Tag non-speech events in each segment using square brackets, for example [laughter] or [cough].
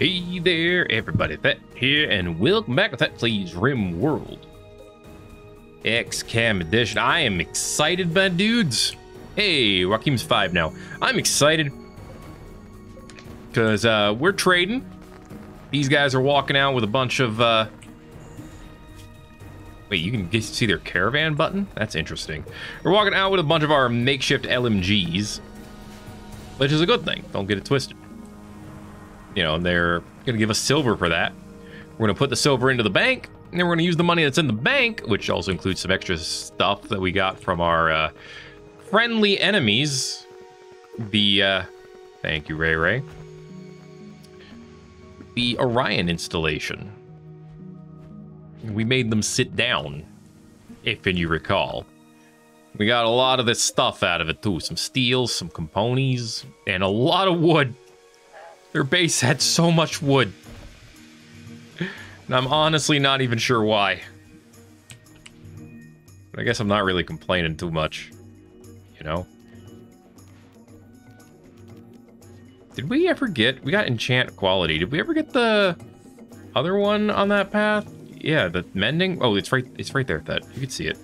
Hey there, everybody. Thet here, and welcome back to Thet Plays Rim World. XCOM Edition. I am excited, my dudes. Hey, Joaquim's five now. I'm excited because uh, we're trading. These guys are walking out with a bunch of. Uh... Wait, you can get, see their caravan button? That's interesting. We're walking out with a bunch of our makeshift LMGs, which is a good thing. Don't get it twisted. You know, and they're going to give us silver for that. We're going to put the silver into the bank, and then we're going to use the money that's in the bank, which also includes some extra stuff that we got from our uh, friendly enemies. The, uh, thank you, Ray Ray. The Orion installation. We made them sit down, if and you recall. We got a lot of this stuff out of it too. Some steel, some components, and a lot of wood. Their base had so much wood. And I'm honestly not even sure why. I guess I'm not really complaining too much. You know? Did we ever get... We got enchant quality. Did we ever get the other one on that path? Yeah, the mending. Oh, it's right It's right there, that. You can see it.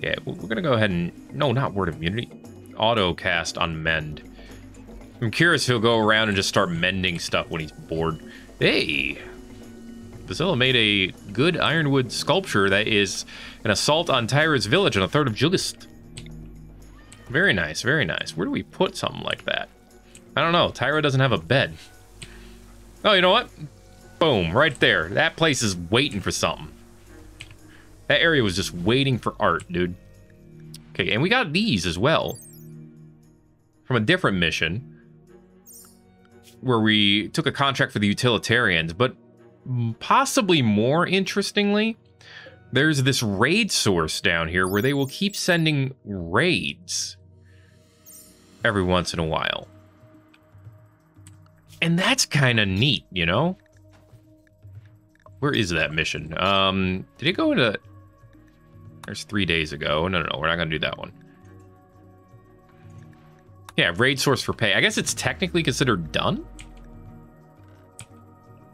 Yeah, we're going to go ahead and... No, not word immunity. Auto cast on mend. I'm curious if he'll go around and just start mending stuff when he's bored. Hey! Vasilla made a good ironwood sculpture that is an assault on Tyra's village on the 3rd of July. Very nice, very nice. Where do we put something like that? I don't know. Tyra doesn't have a bed. Oh, you know what? Boom, right there. That place is waiting for something. That area was just waiting for art, dude. Okay, and we got these as well. From a different mission where we took a contract for the utilitarians, but possibly more interestingly, there's this raid source down here where they will keep sending raids every once in a while. And that's kind of neat, you know? Where is that mission? Um, did it go into... There's three days ago. No, no, no, we're not going to do that one. Yeah, raid source for pay. I guess it's technically considered done?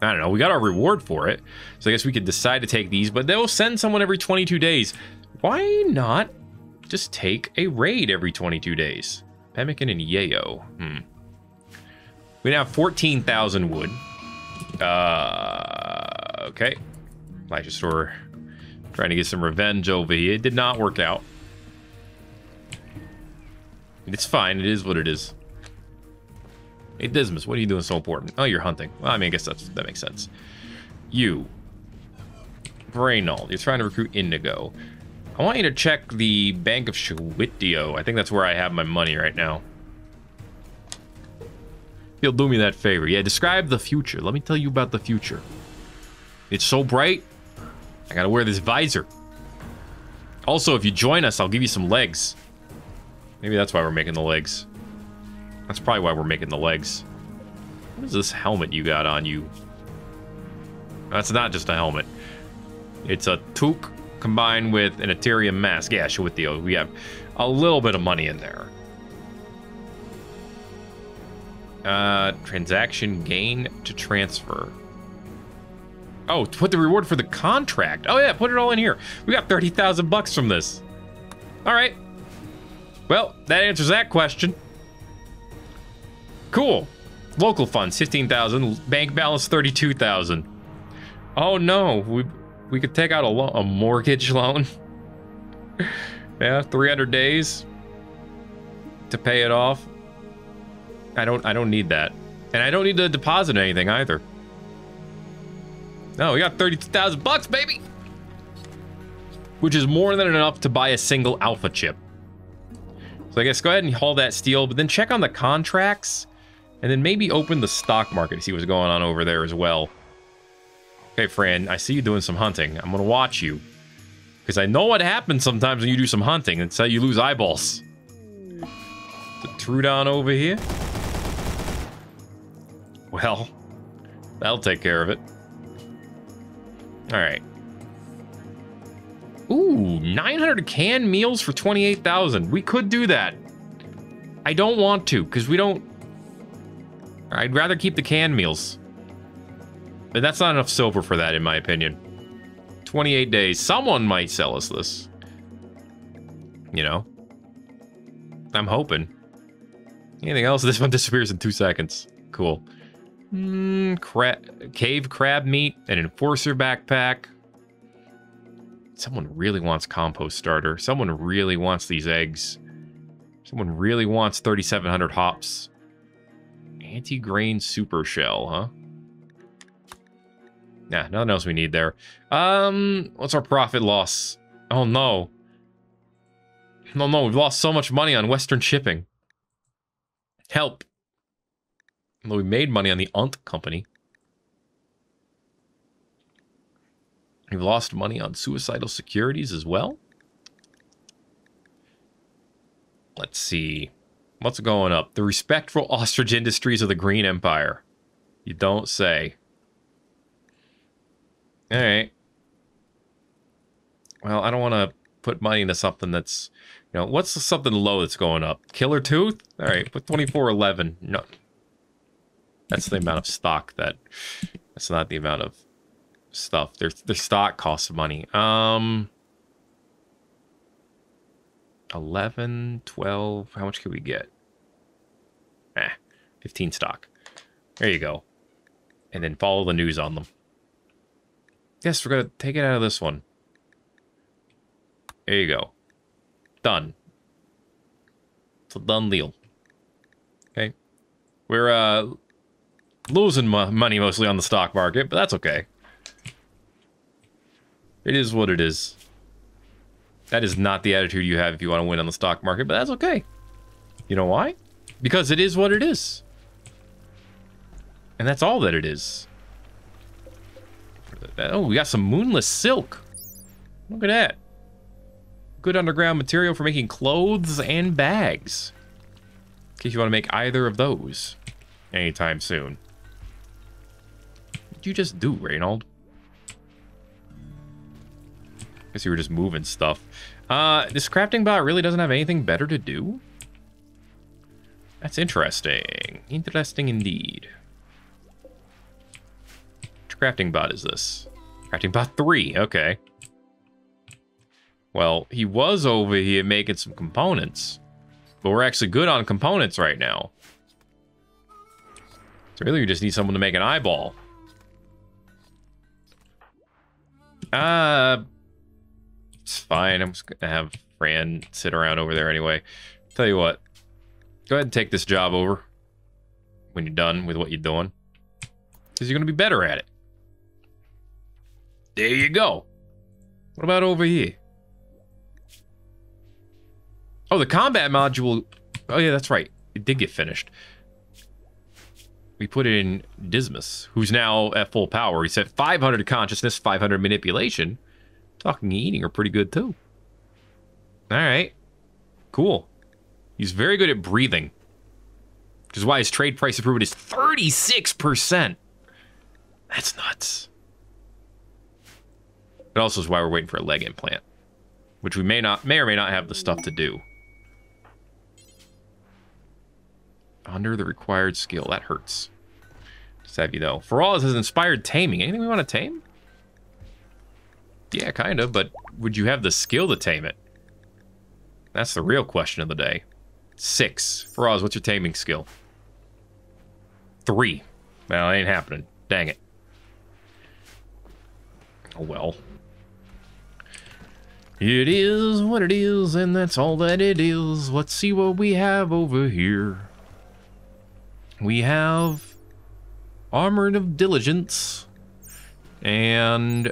I don't know. We got our reward for it. So I guess we could decide to take these, but they'll send someone every 22 days. Why not just take a raid every 22 days? Pemmican and Yayo. Hmm. We now have 14,000 wood. Uh, okay. Store trying to get some revenge over here. It did not work out. It's fine. It is what it is. Hey, Dismas, what are you doing so important? Oh, you're hunting. Well, I mean, I guess that's that makes sense. You. Brainald, you're trying to recruit Indigo. I want you to check the Bank of Shawitio. I think that's where I have my money right now. You'll do me that favor. Yeah, describe the future. Let me tell you about the future. It's so bright, I gotta wear this visor. Also, if you join us, I'll give you some legs. Maybe that's why we're making the legs. That's probably why we're making the legs. What is this helmet you got on you? That's not just a helmet. It's a toque combined with an Ethereum mask. Yeah, sure, with the we have a little bit of money in there. Uh, transaction gain to transfer. Oh, put the reward for the contract. Oh yeah, put it all in here. We got 30,000 bucks from this. All right. Well, that answers that question. Cool. Local funds, 15,000. Bank balance, 32,000. Oh no, we we could take out a, lo a mortgage [laughs] loan. yeah, 300 days to pay it off. I don't I don't need that. And I don't need to deposit anything either. No, we got 32,000 bucks, baby. Which is more than enough to buy a single alpha chip. So I guess go ahead and haul that steel, but then check on the contracts and then maybe open the stock market to see what's going on over there as well. Okay, Fran, I see you doing some hunting. I'm going to watch you. Because I know what happens sometimes when you do some hunting. It's how you lose eyeballs. The Trudon over here. Well, that'll take care of it. All right. Ooh, 900 canned meals for 28,000. We could do that. I don't want to because we don't I'd rather keep the canned meals. But that's not enough silver for that, in my opinion. 28 days. Someone might sell us this. You know? I'm hoping. Anything else? [laughs] This one disappears in two seconds. Cool. Mm, cra cave crab meat, an enforcer backpack. Someone really wants compost starter. Someone really wants these eggs. Someone really wants 3,700 hops. Anti-grain super shell, huh? Nah, nothing else we need there. Um, what's our profit loss? Oh no. No, no, we've lost so much money on Western shipping. Help. Although we made money on the Unt company. We've lost money on suicidal securities as well. Let's see. What's going up? The respectful [laughs] ostrich industries of the Green Empire. You don't say. All right. Well, I don't want to put money into something that's, you know, what's something low that's going up? Killer Tooth? All right, put 2411. No. That's the amount of stock that, that's not the amount of stuff. Their, their stock costs money. Um, 11, 12, how much can we get? Eh, 15 stock. There you go. And then follow the news on them. Yes, we're going to take it out of this one. There you go. Done. It's a done deal. Okay. We're uh, losing money mostly on the stock market, but that's okay. It is what it is. That is not the attitude you have if you want to win on the stock market, but that's okay. You know why? Because it is what it is. And that's all that it is. Oh, we got some moonless silk. Look at that. Good underground material for making clothes and bags. In case you want to make either of those anytime soon. What'd you just do, Reynold? Guess you were just moving stuff. Uh, this crafting bot really doesn't have anything better to do? That's interesting. Interesting indeed. Which crafting bot is this? Crafting bot 3, okay. Well, he was over here making some components. But we're actually good on components right now. So really we just need someone to make an eyeball. Uh, it's fine. I'm just gonna have Fran sit around over there anyway. Tell you what, go ahead and take this job over when you're done with what you're doing. Because you're gonna be better at it. There you go. What about over here? Oh, the combat module. Oh, yeah, that's right. It did get finished. We put in Dismas, who's now at full power. He said 500 consciousness, 500 manipulation. Talking and eating are pretty good too. All right. Cool. He's very good at breathing. Which is why his trade price improvement is 36%. That's nuts. It also is why we're waiting for a leg implant. Which we may not may or may not have the stuff to do. Under the required skill. That hurts. Just have you know. For all this has inspired taming. Anything we want to tame? Yeah, kind of, but would you have the skill to tame it? That's the real question of the day. Six. Faraz, what's your taming skill? Three. Well, it ain't happening. Dang it. Oh, well. It is what it is, and that's all that it is. Let's see what we have over here. We have Armored of Diligence and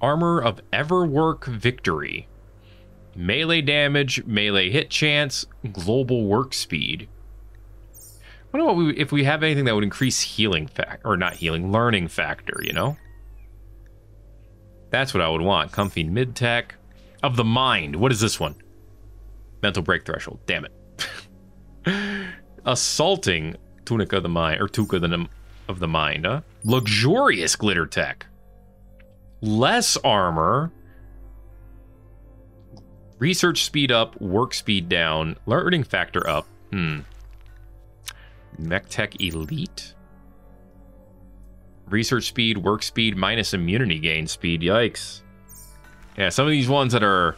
Armor of Everwork Victory. Melee damage, melee hit chance, global work speed. I wonder what we, if we have anything that would increase healing fact or not healing, learning factor, you know? That's what I would want. Comfy mid tech of the mind. What is this one? Mental break threshold. Damn it. [laughs] Assaulting tunica of the mind or tuca of the mind, huh? Luxurious glitter tech less armor, research speed up, work speed down, learning factor up. Hmm. Mech Tech Elite. research speed, work speed, minus immunity gain speed. Yikes. Yeah, some of these ones that are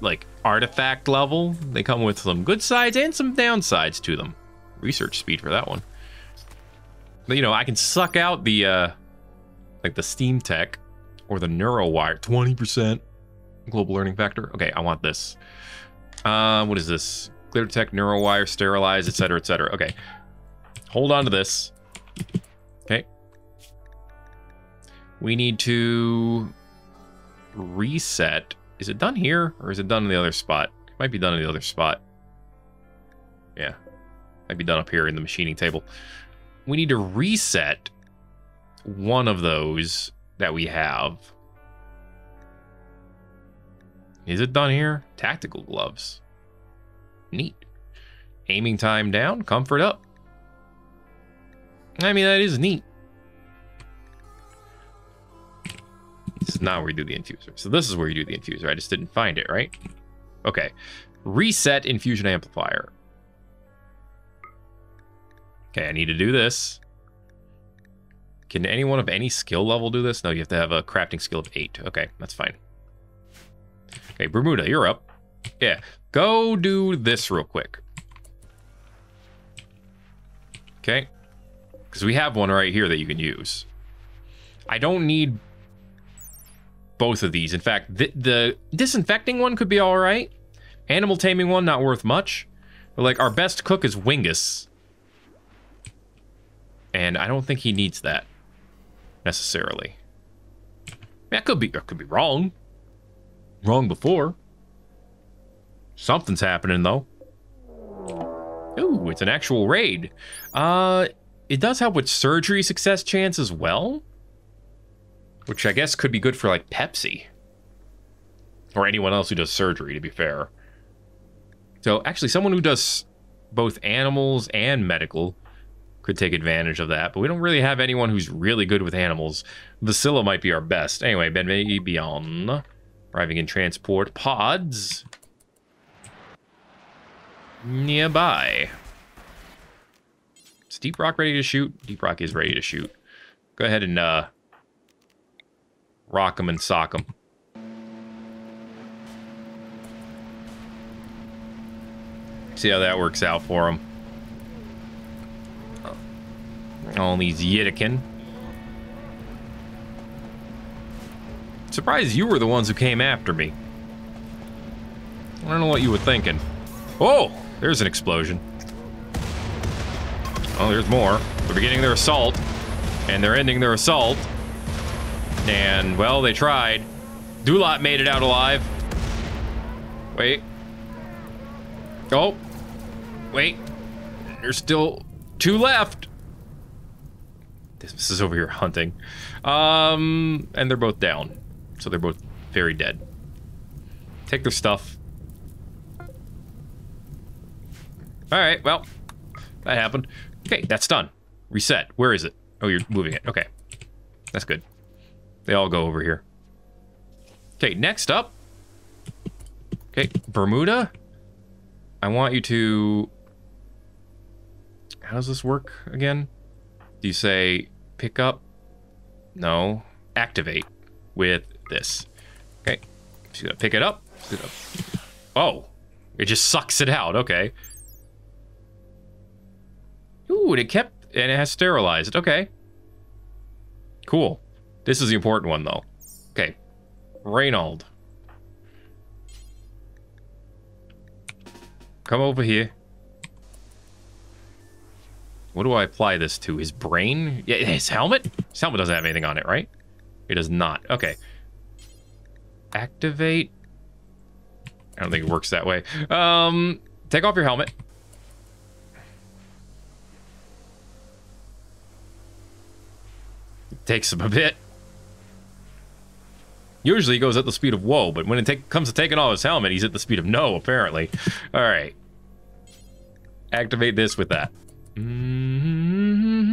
like artifact level, they come with some good sides and some downsides to them. Research speed for that one. But, you know, I can suck out the, uh, like the Steam Tech or the Neurowire. 20% global learning factor. Okay, I want this. Uh, what is this? Clear Tech, Neurowire, Sterilize, etc., etc. Okay. Hold on to this. Okay. We need to reset. Is it done here or is it done in the other spot? It might be done in the other spot. Yeah. Might be done up here in the machining table. We need to reset one of those that we have. Is it done here? Tactical gloves. Neat. Aiming time down, comfort up. I mean, that is neat. This is not where you do the infuser. So this is where you do the infuser. I just didn't find it, right? Okay. Reset infusion amplifier. Okay, I need to do this. Can anyone of any skill level do this? No, you have to have a crafting skill of 8. Okay, that's fine. Okay, Bermuda, you're up. Yeah, go do this real quick. Okay. Because we have one right here that you can use. I don't need both of these. In fact, the, the disinfecting one could be all right. Animal taming one, not worth much. But like, our best cook is Wingus. And I don't think he needs that, necessarily. That could be, that could be wrong. Wrong before. Something's happening, though. Ooh, it's an actual raid. Uh, it does help with surgery success chance as well. Which I guess could be good for, like, Pepsi. Or anyone else who does surgery, to be fair. So, actually, someone who does both animals and medical could take advantage of that. But we don't really have anyone who's really good with animals. Vasilla might be our best. Anyway, Ben Beyond. Arriving in transport pods. Nearby. Is Deep Rock ready to shoot? Deep Rock is ready to shoot. Go ahead and uh, rock him and sock him. See how that works out for him. All these Yttakin. Surprised you were the ones who came after me. I don't know what you were thinking. Oh, there's an explosion. Oh, there's more. They're beginning their assault, and they're ending their assault. And, well, they tried. Dulot made it out alive. Wait. Oh. Wait. There's still two left. This is over here hunting. Um, and they're both down. So they're both very dead. Take their stuff. Alright, well, that happened. Okay, that's done. Reset. Where is it? Oh, you're moving it. Okay. That's good. They all go over here. Okay, next up. Okay, Bermuda. I want you to... How does this work again? Do you say pick up? No. Activate with this. Okay. She's gonna pick it up. Gonna... Oh. It just sucks it out. Okay. Ooh, and it kept... And it has sterilized. Okay. Cool. This is the important one, though. Okay. Reynold. Come over here. What do I apply this to? His brain? Yeah, his helmet? His helmet doesn't have anything on it, right? It does not. Okay. Activate. I don't think it works that way. Um, take off your helmet. It takes him a bit. Usually he goes at the speed of whoa, but when it take, comes to taking off his helmet, he's at the speed of no, apparently. All right. Activate this with that. Mm-hmm.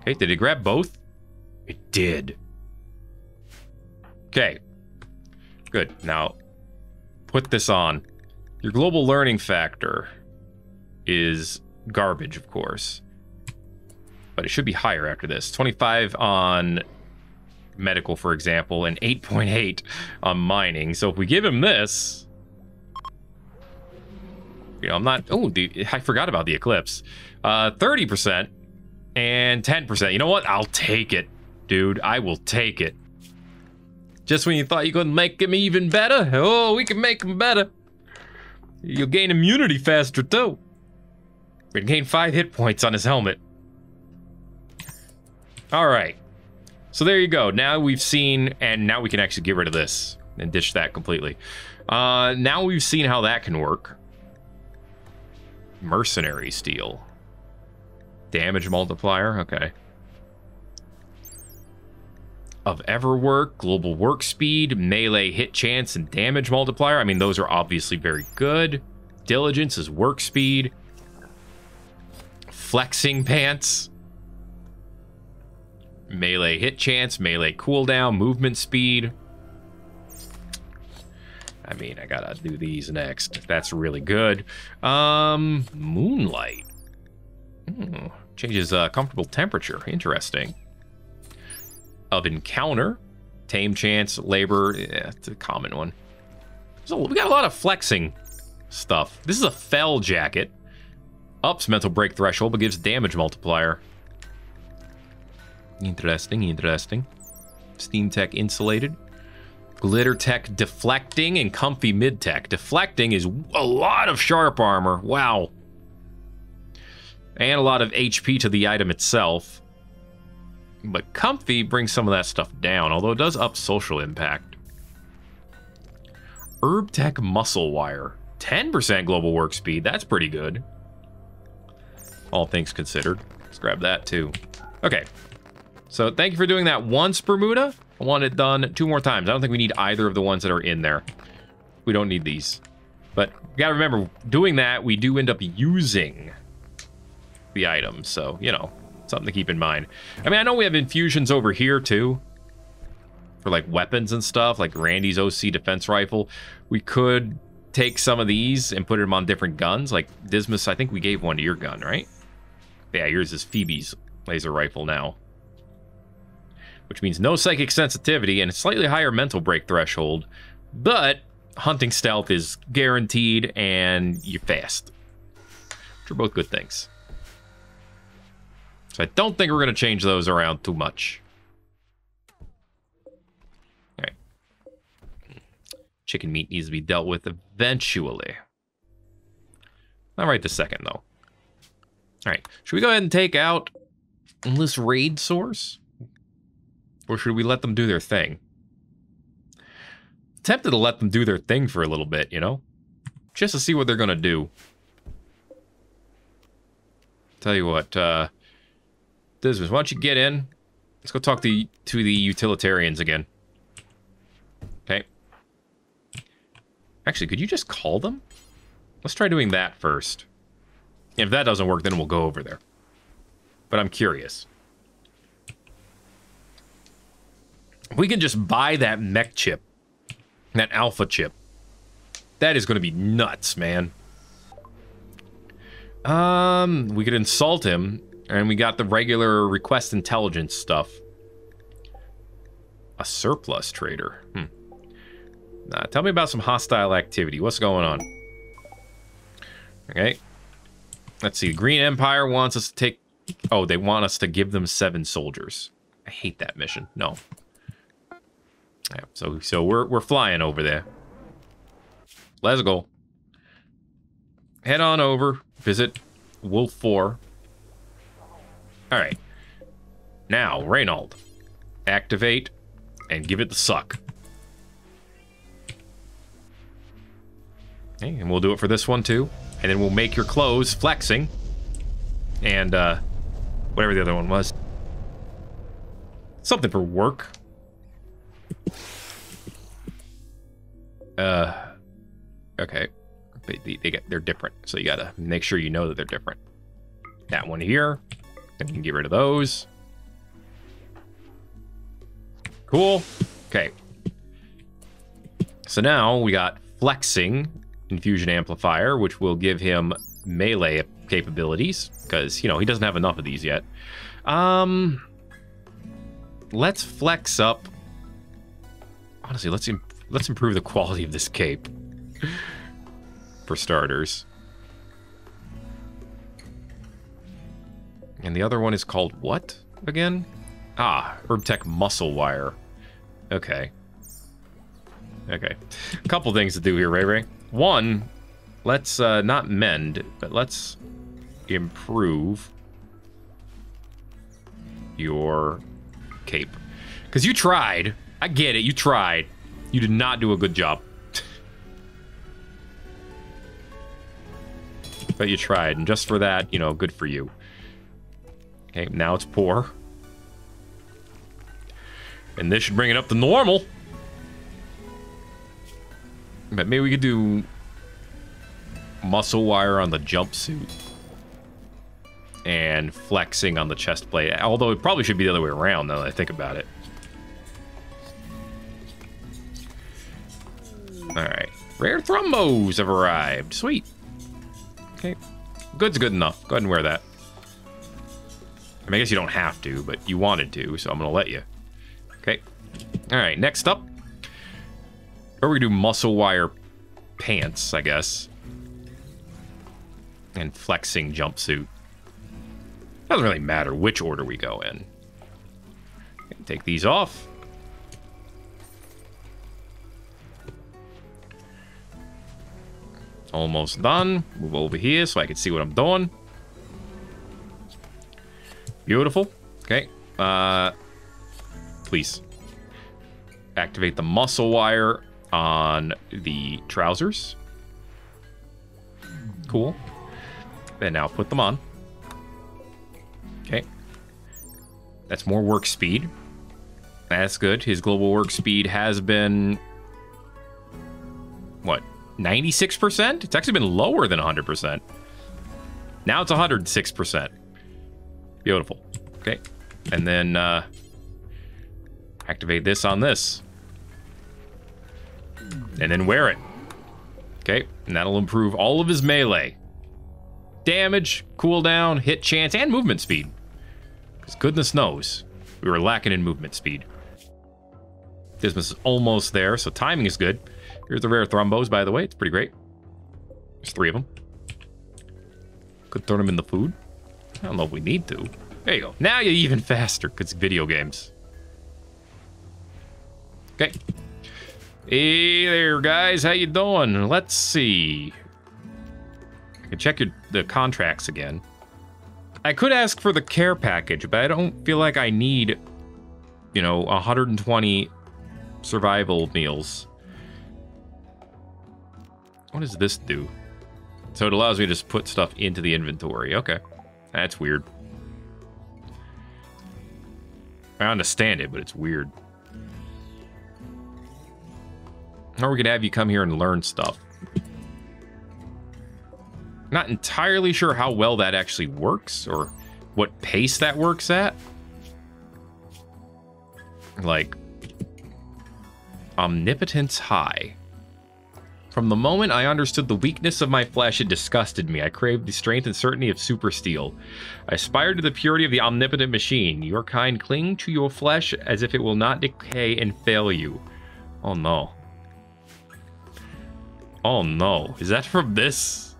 Okay, did it grab both? It did. Okay. Good. Now, put this on. Your global learning factor is garbage, of course. but it should be higher after this. 25 on medical, for example, and 8.8 on mining. So if we give him this, you know, I'm not. Oh, I forgot about the eclipse. Uh, 30% and 10%. You know what? I'll take it, dude. I will take it. Just when you thought you could make him even better, oh, we can make him better. You'll gain immunity faster too. We gain five hit points on his helmet. All right. So there you go. Now we've seen, and now we can actually get rid of this and ditch that completely. Uh, now we've seen how that can work. Mercenary steel. Damage multiplier, okay. Of Everwork, global work speed, melee hit chance, and damage multiplier. I mean, those are obviously very good. Diligence is work speed. Flexing pants melee hit chance, melee cooldown, movement speed. I mean, I gotta do these next. That's really good. Um, moonlight. Hmm. Changes uh, comfortable temperature. Interesting. Of encounter, tame chance, labor. Yeah, it's a common one. So we got a lot of flexing stuff. This is a fell jacket. Ups mental break threshold, but gives damage multiplier. Interesting, interesting. Steam Tech insulated. Glitter Tech deflecting and comfy mid tech. Deflecting is a lot of sharp armor. Wow. And a lot of HP to the item itself. But comfy brings some of that stuff down, although it does up social impact. Herb Tech Muscle Wire. 10% global work speed. That's pretty good. All things considered. Let's grab that too. Okay, so thank you for doing that once, Bermuda. I want it done two more times. I don't think we need either of the ones that are in there. We don't need these. But gotta remember, doing that, we do end up using the items. So, you know, something to keep in mind. I mean, I know we have infusions over here, too. For, like, weapons and stuff, like Randy's OC defense rifle. We could take some of these and put them on different guns. Like, Dismas, I think we gave one to your gun, right? Yeah, yours is Phoebe's laser rifle now which means no psychic sensitivity and a slightly higher mental break threshold, but hunting stealth is guaranteed and you're fast. Which are both good things. So I don't think we're going to change those around too much. All right. Chicken meat needs to be dealt with eventually. Not right this second, though. All right. Should we go ahead and take out this raid source? Or should we let them do their thing? Tempted to let them do their thing for a little bit, you know? Just to see what they're gonna do. Tell you what, uh... Dismas, why don't you get in? Let's go talk to, to the utilitarians again. Okay. Actually, could you just call them? Let's try doing that first. If that doesn't work, then we'll go over there. But I'm curious. We can just buy that mech chip, that alpha chip. That is going to be nuts, man. Um, we could insult him, and we got the regular request intelligence stuff. A surplus trader. Hmm. Tell me about some hostile activity. What's going on? Okay. Let's see. Green Empire wants us to take... Oh, they want us to give them seven soldiers. I hate that mission. No. Yeah, so so we're we're flying over there. Let's go. Head on over, visit Wolf 4. Alright. Now, Reynold. Activate and give it the suck. Okay, and we'll do it for this one too. And then we'll make your clothes flexing. And uh whatever the other one was. Something for work. Uh, okay. They, they, get they're different, so you gotta make sure you know that they're different. That one here, and you can get rid of those. Cool. Okay. So now we got flexing infusion amplifier, which will give him melee capabilities because, you know, he doesn't have enough of these yet. Um, let's flex up. Honestly, let's let's improve the quality of this cape for starters. And the other one is called what again? Ah, Herbtech Muscle Wire. Okay. Okay. A couple things to do here, Ray Ray. One, let's uh, not mend, but let's improve your cape. Because you tried. I get it. You tried. You did not do a good job. but you tried. And just for that, you know, good for you. Okay, now it's poor. And this should bring it up to normal. But maybe we could do muscle wire on the jumpsuit and flexing on the chest plate. Although it probably should be the other way around now that I think about it. Rare thrumbos have arrived. Sweet. Okay. Good's good enough. Go ahead and wear that. I mean, I guess you don't have to, but you wanted to, so I'm going to let you. Okay. Alright, next up. Or we do muscle wire pants, I guess. And flexing jumpsuit. Doesn't really matter which order we go in. Take these off. Almost done. Move over here so I can see what I'm doing. Beautiful. Okay. Uh, please. Activate the muscle wire on the trousers. Cool. And now put them on. Okay. That's more work speed. That's good. His global work speed has been what? 96%? It's actually been lower than 100%. Now it's 106%. Beautiful. Okay. And then uh, activate this on this. And then wear it. Okay. And that'll improve all of his melee. Damage, cooldown, hit chance, and movement speed. Because goodness knows, we were lacking in movement speed. Dismas is almost there, so timing is good. Here's the rare thrumbos, by the way. It's pretty great. There's three of them. Could throw them in the food. I don't know if we need to. There you go. Now you're even faster because video games. Okay. Hey there, guys. How you doing? Let's see. I can check your, the contracts again. I could ask for the care package, but I don't feel like I need, you know, 120 survival meals. What does this do? So it allows me to just put stuff into the inventory. Okay. That's weird. I understand it, but it's weird. Or we could have you come here and learn stuff. Not entirely sure how well that actually works or what pace that works at. Like, omnipotence high. From the moment I understood the weakness of my flesh, it disgusted me. I craved the strength and certainty of super steel. I aspired to the purity of the omnipotent machine. Your kind cling to your flesh as if it will not decay and fail you. Oh no. Oh no. Is that from this?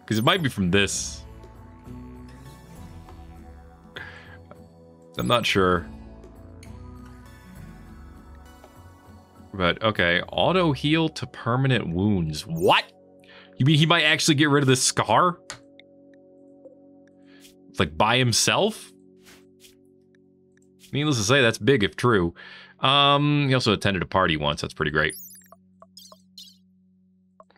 Because it might be from this. I'm not sure. But okay, auto heal to permanent wounds. What? You mean he might actually get rid of this scar? Like by himself? Needless to say, that's big if true. Um, he also attended a party once. That's pretty great.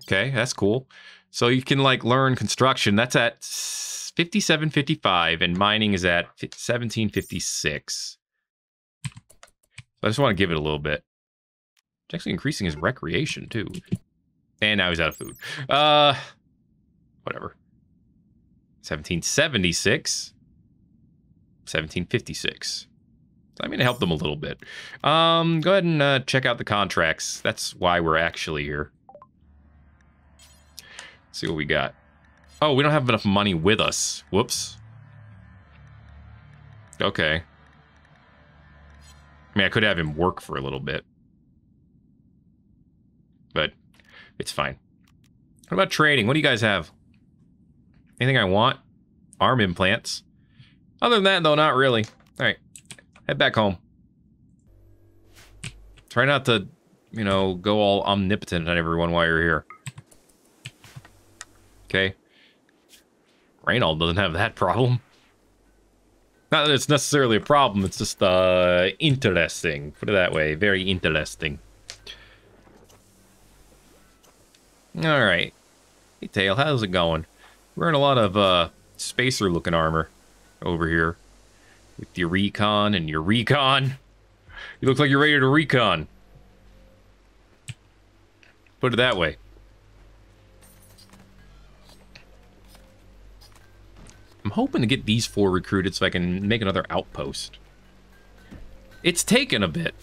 Okay, that's cool. So you can like learn construction. That's at 5755 and mining is at 1756. So I just want to give it a little bit. It's actually increasing his recreation too. And now he's out of food. Uh whatever. 1776. 1756. So I'm going to help them a little bit. Um, go ahead and uh, check out the contracts. That's why we're actually here. Let's see what we got. Oh, we don't have enough money with us. Whoops. Okay. I mean, I could have him work for a little bit. But it's fine. What about trading? What do you guys have? Anything I want? Arm implants. Other than that, though, not really. All right. Head back home. Try not to, you know, go all omnipotent on everyone while you're here. Okay. Reynold doesn't have that problem. Not that it's necessarily a problem, it's just uh, interesting. Put it that way, very interesting. Alright. Hey, Tail, how's it going? Wearing a lot of uh, spacer-looking armor over here. With your recon and your recon. You look like you're ready to recon. Put it that way. I'm hoping to get these four recruited so I can make another outpost. It's taken a bit.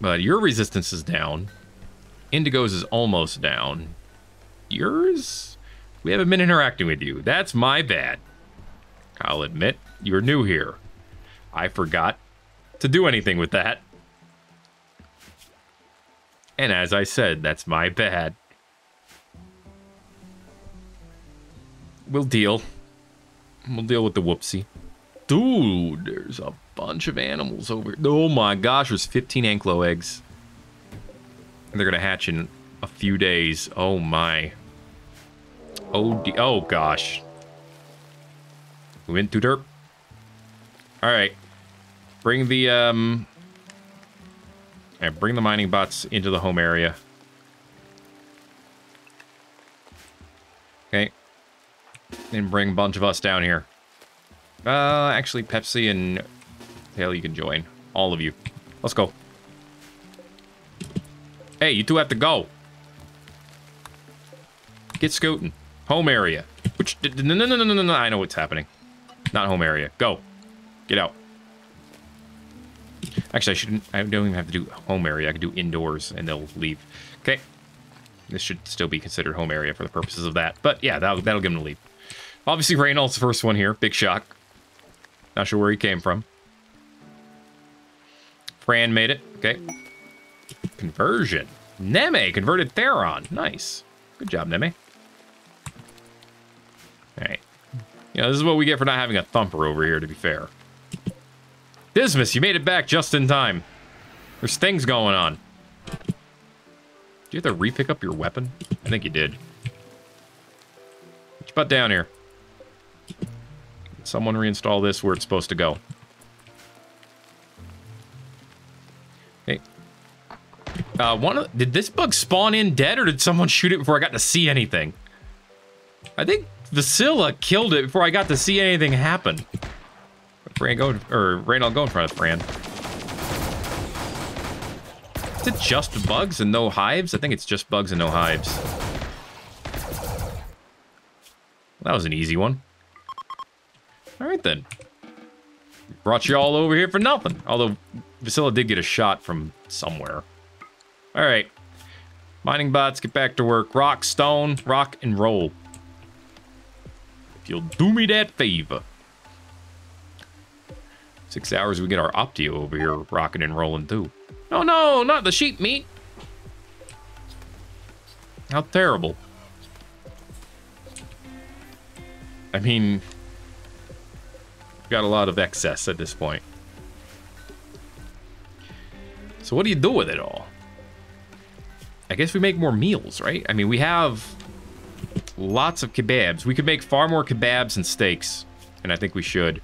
But your resistance is down. Indigo's is almost down. Yours? We haven't been interacting with you. That's my bad. I'll admit, you're new here. I forgot to do anything with that. And as I said, that's my bad. We'll deal. We'll deal with the whoopsie. Dude, there's a bunch of animals over here. Oh my gosh, there's 15 Anklo eggs. And they're gonna hatch in a few days. Oh my. Oh, oh gosh. We went to derp. All right. Bring the, um... Right, bring the mining bots into the home area. Okay. And bring a bunch of us down here. Uh, actually, Pepsi and Tail, you can join. All of you. Let's go. Hey, you two have to go. Get scooting. Home area. Which, no, no, no, no, no, no, I know what's happening. Not home area. Go. Get out. Actually, I shouldn't, I don't even have to do home area. I can do indoors and they'll leave. Okay. This should still be considered home area for the purposes of that. But yeah, that'll, that'll give them to leave. Obviously, Reynolds the first one here. Big shock. Not sure where he came from. Fran made it. Okay. Conversion. Neme converted Theron. Nice. Good job, Neme. Alright. You know, this is what we get for not having a thumper over here, to be fair. Dismas, you made it back just in time. There's things going on. Did you have to re-pick up your weapon? I think you did. Get your butt down here. Someone reinstall this where it's supposed to go. Uh, one of, did this bug spawn in dead, or did someone shoot it before I got to see anything? I think Vasilla killed it before I got to see anything happen. Fran, go, or Reynold, go in front of Fran. Is it just bugs and no hives? I think it's just bugs and no hives. That was an easy one. All right, then. Brought you all over here for nothing. Although, Vasilla did get a shot from somewhere. All right. Mining bots, get back to work. Rock, stone, rock, and roll. If you'll do me that favor. Six hours, we get our Optio over here rocking and rolling too. No, no, not the sheep meat. How terrible. I mean, got a lot of excess at this point. So what do you do with it all? I guess we make more meals, right? I mean, we have lots of kebabs. We could make far more kebabs and steaks, and I think we should.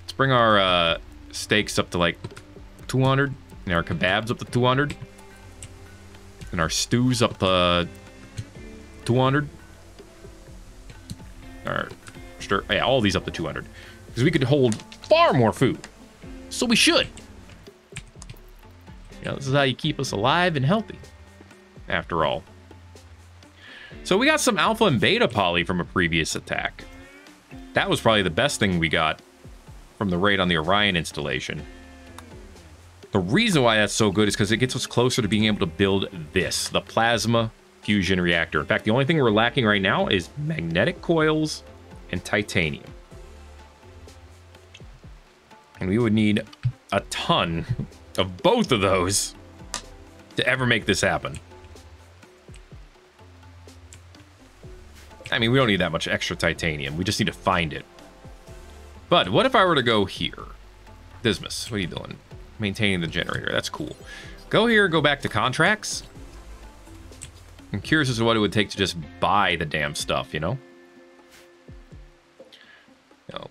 Let's bring our uh, steaks up to like 200, and our kebabs up to 200, and our stews up to 200. Or, sure, yeah, all these up to 200. Because we could hold far more food. So we should. You know, this is how you keep us alive and healthy. After all. So we got some alpha and beta poly from a previous attack. That was probably the best thing we got from the raid on the Orion installation. The reason why that's so good is because it gets us closer to being able to build this, the Plasma fusion reactor. In fact, the only thing we're lacking right now is magnetic coils and titanium. And we would need a ton [laughs] of both of those to ever make this happen. I mean, we don't need that much extra titanium. We just need to find it. But what if I were to go here? Dismas, what are you doing? Maintaining the generator. That's cool. Go here, go back to contracts. I'm curious as to what it would take to just buy the damn stuff, you know? You know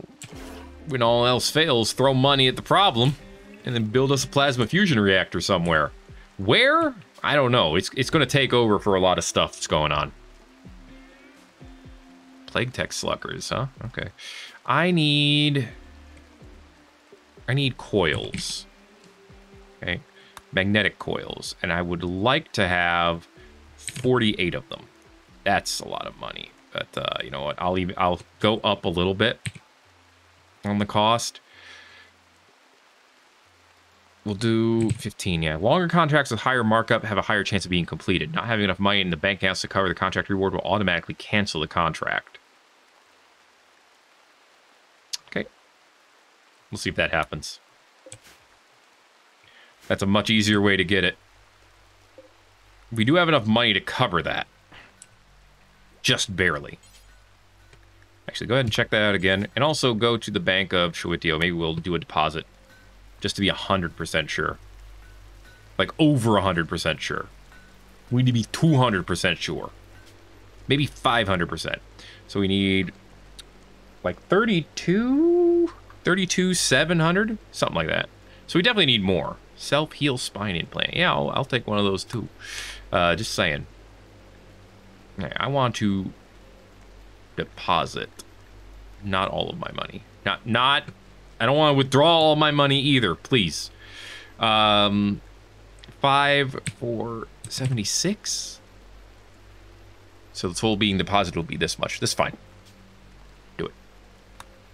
when all else fails, throw money at the problem and then build us a plasma fusion reactor somewhere. Where? I don't know. It's, it's going to take over for a lot of stuff that's going on. Plague tech sluggers, huh? Okay. I need... I need coils. Okay. Magnetic coils. And I would like to have 48 of them. That's a lot of money. But uh, you know what? I'll even I'll go up a little bit on the cost. We'll do 15, yeah. Longer contracts with higher markup have a higher chance of being completed. Not having enough money in the bank accounts to cover the contract reward will automatically cancel the contract. Okay. We'll see if that happens. That's a much easier way to get it. We do have enough money to cover that. Just barely. Actually, go ahead and check that out again. And also go to the Bank of Shawitio. Maybe we'll do a deposit. Just to be 100% sure. Like, over 100% sure. We need to be 200% sure. Maybe 500%. So we need, like, 32? 32, 700? Something like that. So we definitely need more. Self-heal spine implant. Yeah, I'll, I'll take one of those, too. Uh, just saying. I want to deposit not all of my money. Not not I don't want to withdraw all my money either, please. Um five for 76. So the total being deposited will be this much. This fine. Do it.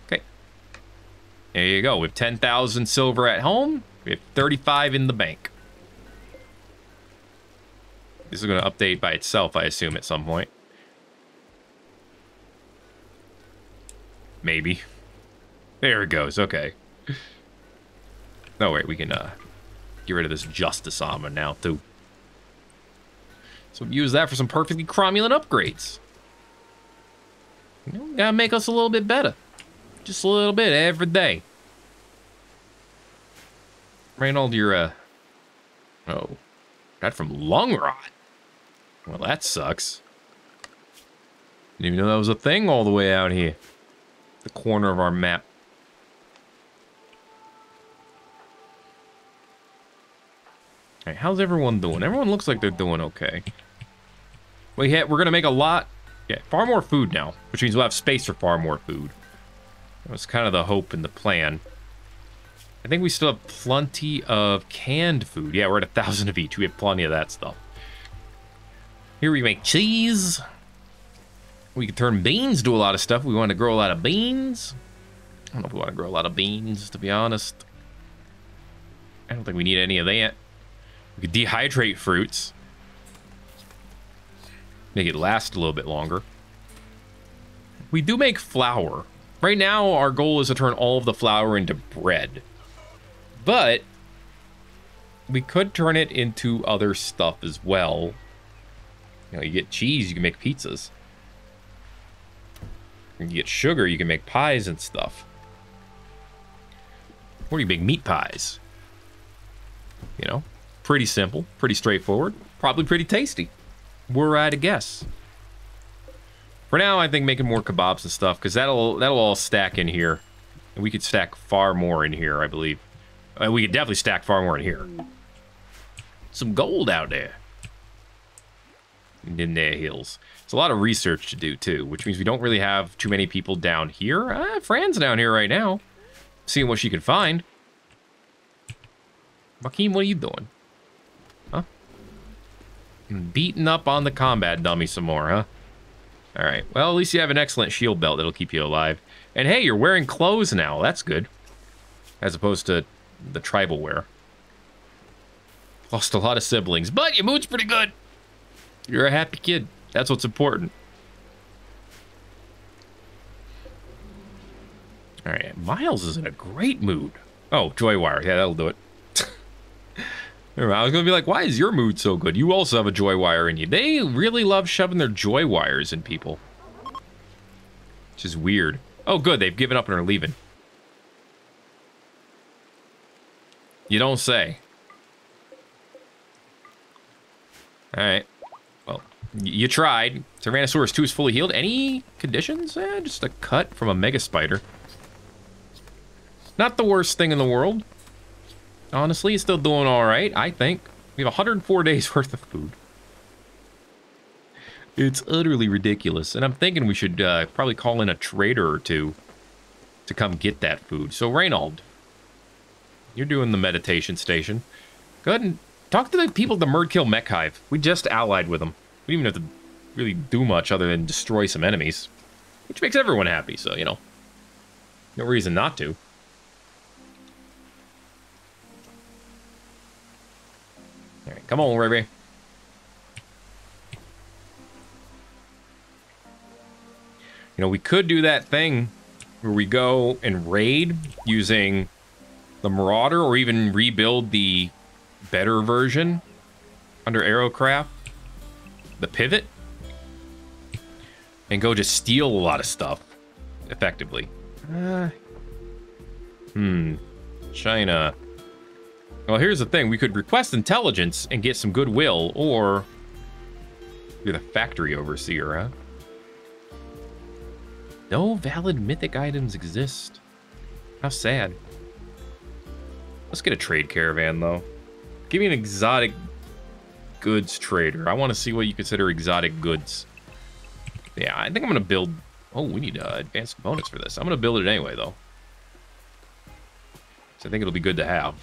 Okay. There you go. We have 10,000 silver at home. We have 35 in the bank. This is going to update by itself, I assume, at some point. Maybe. There it goes. Okay. Oh, wait. We can uh, get rid of this Justice Armor now, too. So use that for some perfectly cromulent upgrades. You know, gotta make us a little bit better. Just a little bit every day. Reynold, you're, uh... Oh. That from Longrot. Well, that sucks. Didn't even know that was a thing all the way out here. The corner of our map. Alright, how's everyone doing? Everyone looks like they're doing okay. We hit, we're gonna make a lot, yeah, far more food now, which means we'll have space for far more food. That was kind of the hope and the plan. I think we still have plenty of canned food. Yeah, we're at a thousand of each. We have plenty of that stuff. Here we make cheese. We can turn beans to a lot of stuff. We want to grow a lot of beans. I don't know if we want to grow a lot of beans, to be honest. I don't think we need any of that. We could dehydrate fruits. Make it last a little bit longer. We do make flour. Right now, our goal is to turn all of the flour into bread. But we could turn it into other stuff as well. You know, you get cheese, you can make pizzas. You get sugar, you can make pies and stuff. What Or you make meat pies. You know, pretty simple, pretty straightforward, probably pretty tasty. Were I to guess. For now, I think making more kebabs and stuff, because that'll that'll all stack in here. And we could stack far more in here, I believe. Uh, we could definitely stack far more in here. Some gold out there in their hills. It's a lot of research to do too, which means we don't really have too many people down here. Uh, Fran's down here right now, seeing what she can find. Joaquin, what are you doing? Huh? Beating up on the combat dummy some more, huh? All right. Well, at least you have an excellent shield belt that'll keep you alive. And hey, you're wearing clothes now. That's good. As opposed to the tribal wear. Lost a lot of siblings, but your mood's pretty good. You're a happy kid. That's what's important. All right, Miles is in a great mood. Oh, joy wire. Yeah, that'll do it. [laughs] I was gonna be like, why is your mood so good? You also have a joy wire in you. They really love shoving their joy wires in people. Which is weird. Oh, good. They've given up and are leaving. You don't say. All right. Well, you tried. Tyrannosaurus 2 is fully healed. Any conditions? Eh, just a cut from a mega spider. Not the worst thing in the world. Honestly, it's still doing all right, I think. We have 104 days [laughs] worth of food. It's utterly ridiculous. And I'm thinking we should uh, probably call in a trader or two to come get that food. So, Reynold, you're doing the meditation station. Go ahead and talk to the people at the Murdkill Mech Hive. We just allied with them. We didn't even have to really do much other than destroy some enemies. Which makes everyone happy, so, you know. No reason not to. Come on, Ray. You know, we could do that thing where we go and raid using the Marauder or even rebuild the better version under Aerocraft, the Pivot, and go just steal a lot of stuff effectively. Uh, hmm. China. Well, here's the thing. We could request intelligence and get some goodwill, or you're the factory overseer, huh? No valid mythic items exist. How sad. Let's get a trade caravan, though. Give me an exotic goods trader. I want to see what you consider exotic goods. Yeah, I think I'm going to build... Oh, we need uh, advanced components for this. I'm going to build it anyway, though. So I think it'll be good to have.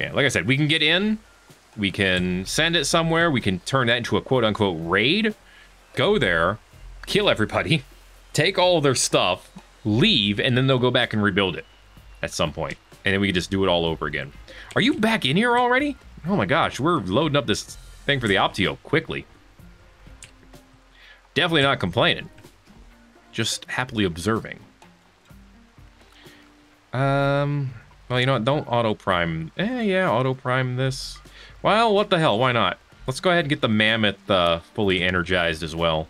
Yeah, like I said, we can get in. We can send it somewhere. We can turn that into a quote-unquote raid. Go there, kill everybody, [laughs] take all their stuff, leave, and then they'll go back and rebuild it at some point. And then we can just do it all over again. Are you back in here already? Oh my gosh, we're loading up this thing for the Optio quickly. Definitely not complaining. Just happily observing. Um, well, you know what? Don't auto prime. Eh, yeah, auto prime this. Well, what the hell? Why not? Let's go ahead and get the mammoth uh, fully energized as well.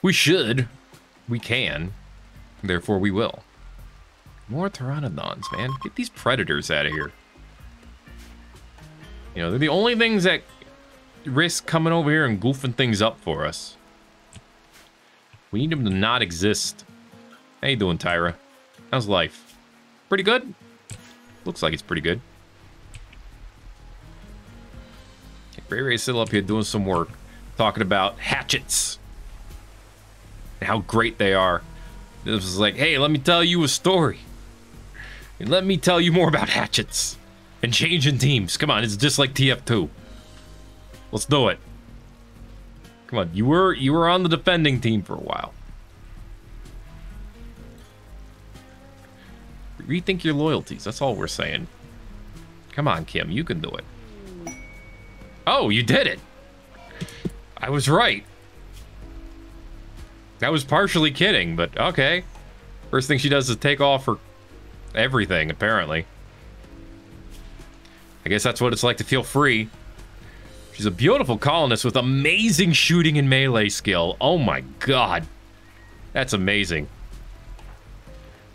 We should. We can. Therefore, we will. More pteranodons, man. Get these predators out of here. You know, they're the only things that risk coming over here and goofing things up for us. We need them to not exist. How you doing, Tyra? How's life? Pretty good? Looks like it's pretty good. Ray Ray's still up here doing some work, talking about hatchets and how great they are. This was like, hey, let me tell you a story. And let me tell you more about hatchets and changing teams. Come on, it's just like TF2. Let's do it. Come on, you were you were on the defending team for a while. Rethink your loyalties. That's all we're saying. Come on, Kim. You can do it. Oh, you did it. I was right. I was partially kidding, but okay. First thing she does is take off her everything, apparently. I guess that's what it's like to feel free. She's a beautiful colonist with amazing shooting and melee skill. Oh my god. That's amazing.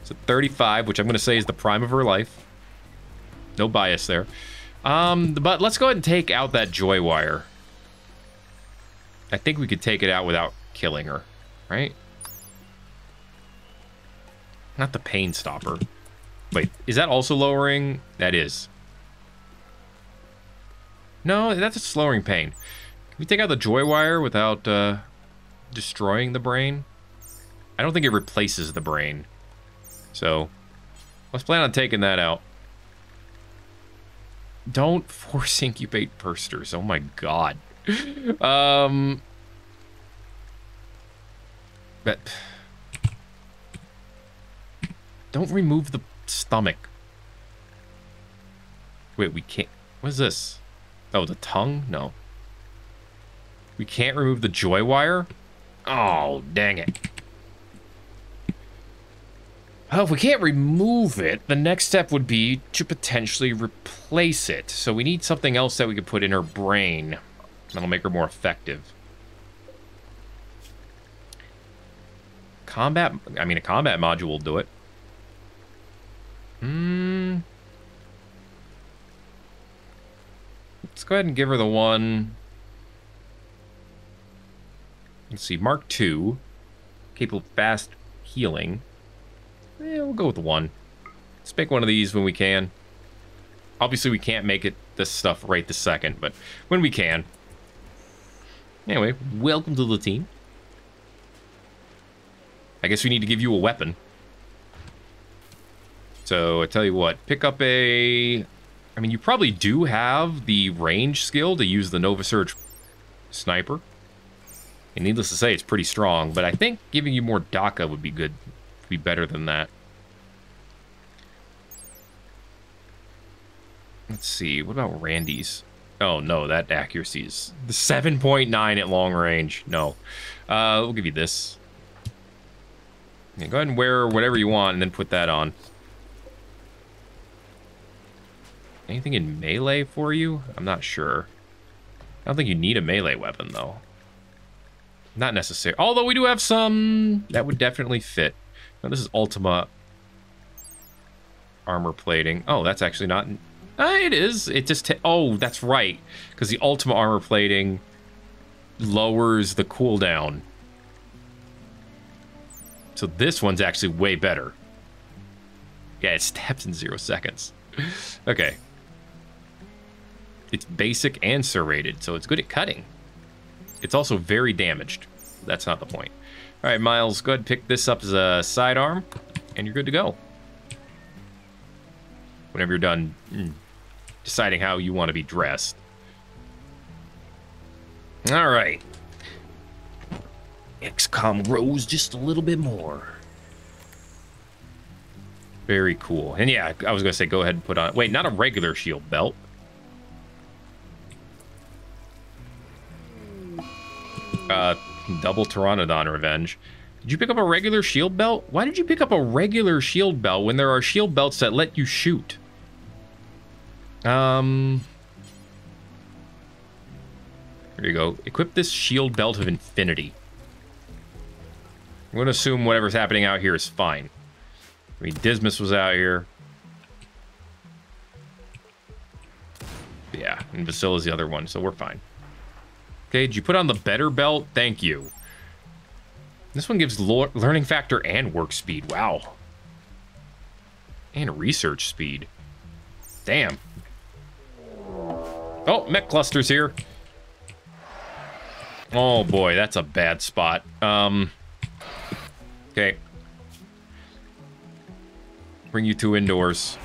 So 35, which I'm going to say is the prime of her life. No bias there. Um, but let's go ahead and take out that joy wire. I think we could take it out without killing her, right? Not the pain stopper. Wait, is that also lowering? That is. No, that's a slowing pain. Can we take out the joy wire without uh, destroying the brain? I don't think it replaces the brain. So, let's plan on taking that out. Don't [laughs] force incubate bursters. Oh my god. um, but don't remove the stomach. Wait, we can't... What is this? Oh, the tongue? No. We can't remove the joy wire? Oh, dang it. Well, if we can't remove it, the next step would be to potentially replace it. So we need something else that we could put in her brain. That'll make her more effective. Combat... I mean, a combat module will do it. Hmm... Let's go ahead and give her the one... Let's see, Mark II. Capable of fast healing. Yeah, we'll go with one. Let's make one of these when we can. Obviously, we can't make it this stuff right this second, but when we can. Anyway, welcome to the team. I guess we need to give you a weapon. So, I tell you what, pick up a... I mean, you probably do have the range skill to use the Nova Surge sniper. And needless to say, it's pretty strong, but I think giving you more DACA would be good be better than that. Let's see. What about Randy's? Oh, no. That accuracy is 7.9 at long range. No. Uh, we'll give you this. Yeah, go ahead and wear whatever you want and then put that on. Anything in melee for you? I'm not sure. I don't think you need a melee weapon, though. Not necessary. Although we do have some that would definitely fit. Now, this is Ultima armor plating. Oh, that's actually not... Uh, it is. It just... Oh, that's right. Because the Ultima armor plating lowers the cooldown. So this one's actually way better. Yeah, it steps in zero seconds. [laughs] okay. It's basic and serrated, so it's good at cutting. It's also very damaged. That's not the point. All right, Miles, go ahead and pick this up as a sidearm, and you're good to go. Whenever you're done mm, deciding how you want to be dressed. All right. XCOM grows just a little bit more. Very cool. And yeah, I was going to say, go ahead and put on... Wait, not a regular shield belt. Uh, Double Pteranodon Revenge. Did you pick up a regular shield belt? Why did you pick up a regular shield belt when there are shield belts that let you shoot? Um... There you go. Equip this shield belt of infinity. I'm going to assume whatever's happening out here is fine. I mean, Dismas was out here. Yeah, and Vasilla's the other one, so we're fine. Okay, did you put on the better belt? Thank you. This one gives learning factor and work speed. Wow. And research speed. Damn. Oh, mech cluster's here. Oh boy, that's a bad spot. Um. Okay. Bring you two indoors.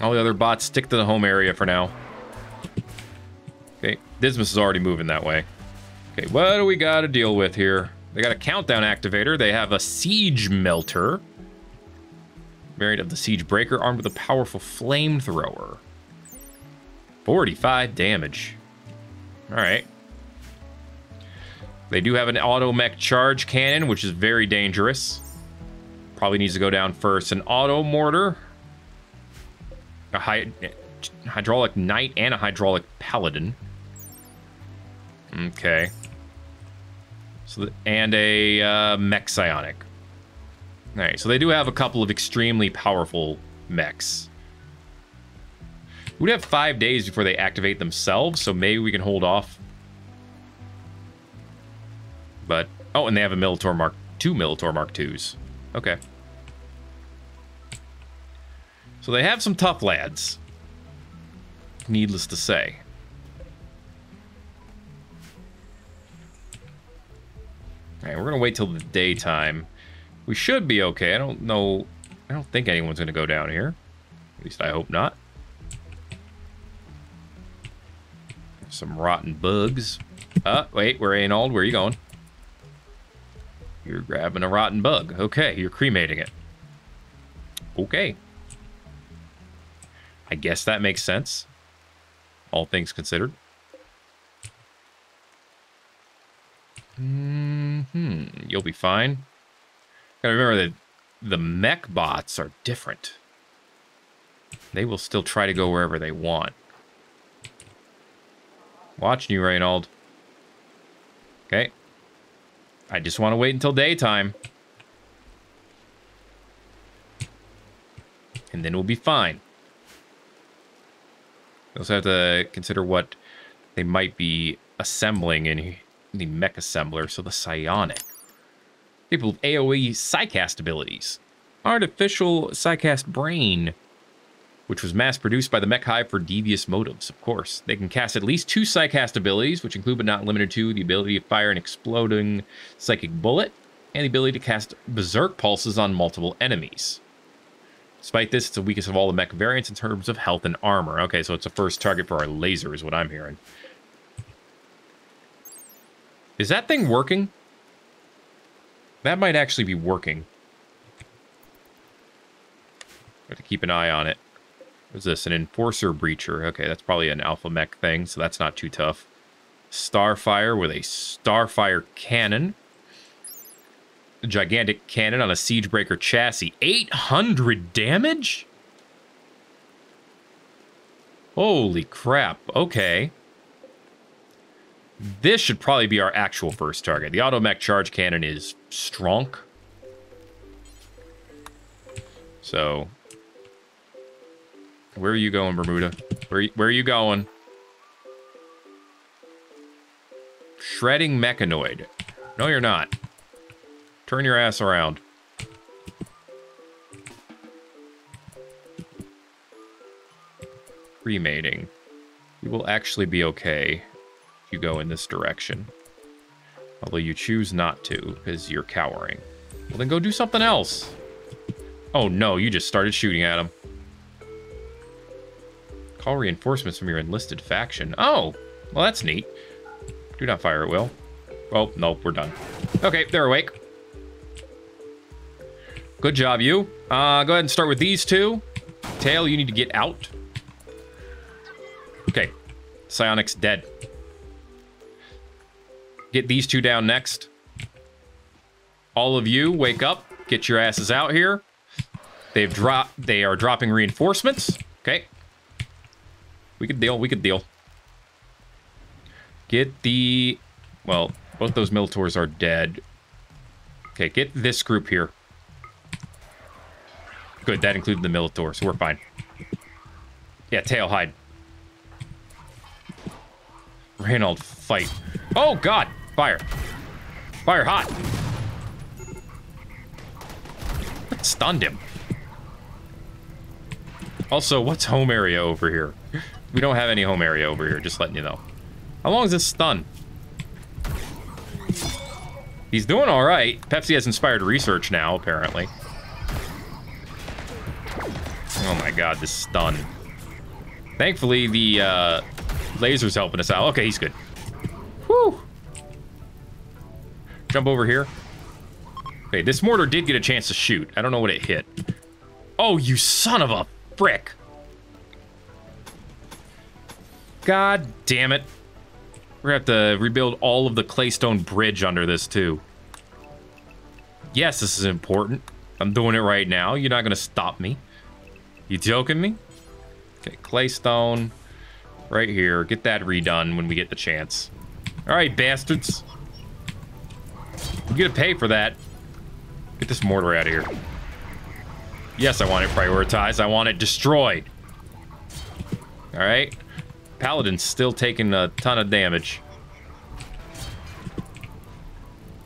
All the other bots stick to the home area for now. Okay, Dismas is already moving that way. Okay, what do we got to deal with here? They got a countdown activator. They have a siege melter. Variant of the siege breaker, armed with a powerful flamethrower. 45 damage. All right. They do have an auto mech charge cannon, which is very dangerous. Probably needs to go down first. An auto mortar. A hy hydraulic knight and a hydraulic paladin. Okay. So and a uh, mech psionic. All right, so they do have a couple of extremely powerful mechs. We'd have five days before they activate themselves, so maybe we can hold off. But oh, and they have a Militor Mark two Militor Mark twos. Okay. So they have some tough lads. Needless to say. Alright, we're gonna wait till the daytime. We should be okay. I don't know. I don't think anyone's gonna go down here. At least I hope not. Some rotten bugs. Uh, wait, we're Anald. Where are you going? You're grabbing a rotten bug. Okay, you're cremating it. Okay. I guess that makes sense. All things considered. Hmm You'll be fine. Gotta remember that the mech bots are different. They will still try to go wherever they want. Watching you, Reynold. Okay. I just want to wait until daytime. And then we'll be fine. We also have to consider what they might be assembling in the mech assembler, so the psionic. People with AoE psycast abilities. Artificial psycast brain which was mass produced by the Mech Hive for devious motives, of course. They can cast at least two Psycast abilities, which include but not limited to the ability to fire an exploding psychic bullet and the ability to cast Berserk pulses on multiple enemies. Despite this, it's the weakest of all the mech variants in terms of health and armor. Okay, so it's a first target for our laser, is what I'm hearing. Is that thing working? That might actually be working. I Have to keep an eye on it. What's this? An Enforcer Breacher. Okay, that's probably an Alpha Mech thing, so that's not too tough. Starfire with a Starfire Cannon. A gigantic cannon on a Siegebreaker chassis. 800 damage? Holy crap. Okay. This should probably be our actual first target. The Automech Charge Cannon is strong. So, where are you going, Bermuda? Where, where are you going? Shredding Mechanoid. No, you're not. Turn your ass around. Cremating. You will actually be okay you go in this direction. Although you choose not to, because you're cowering. Well, then go do something else. Oh no, you just started shooting at him. Call reinforcements from your enlisted faction. Oh, well, that's neat. Do not fire at will. Oh, nope, we're done. Okay, they're awake. Good job, you. Uh, go ahead and start with these two. Tail, you need to get out. Okay, Psionic's dead. Get these two down next. All of you, wake up. Get your asses out here. They've dropped. They are dropping reinforcements. Okay. We could deal. We could deal. Get the... Well, both those Minotaurs are dead. Okay, get this group here. Good, that included the Minotaur, so we're fine. Yeah, tail hide. Reynold, fight. Oh, God! Fire. Fire hot. That stunned him. Also, what's home area over here? We don't have any home area over here, just letting you know. How long is this stun? He's doing all right. Pepsi has inspired research now, apparently. Oh my god, this stun. Thankfully, the uh, laser's helping us out. Okay, he's good. Whew. Jump over here. Okay, this mortar did get a chance to shoot. I don't know what it hit. Oh, you son of a frick. God damn it. We're gonna have to rebuild all of the claystone bridge under this, too. Yes, this is important. I'm doing it right now. You're not gonna stop me. You joking me? Okay, claystone. Right here. Get that redone when we get the chance. Alright, bastards. You're gonna pay for that. Get this mortar out of here. Yes, I want it prioritized. I want it destroyed. Alright. Paladin's still taking a ton of damage.